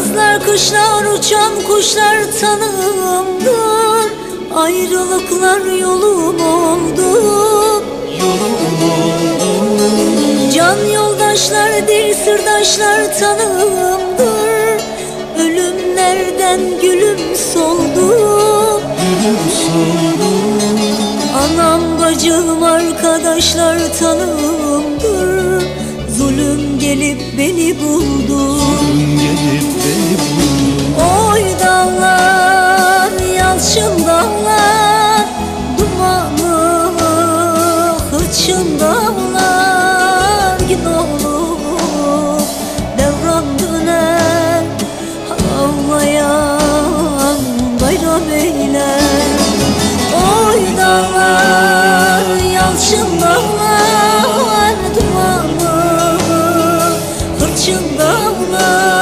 Yazlar kışlar uçan kuşlar tanığımdır Ayrılıklar yolum oldu. Can yoldaşlar dil sırdaşlar tanığımdır Ölümlerden gülüm soldu. Anam bacım arkadaşlar tanığımdır Zulüm gelip beni buldu başında olan gün olur. Devran döner ağlayan bayram eyler Oy dağlar yalçın dağlar dumanı Hırçın dağlar.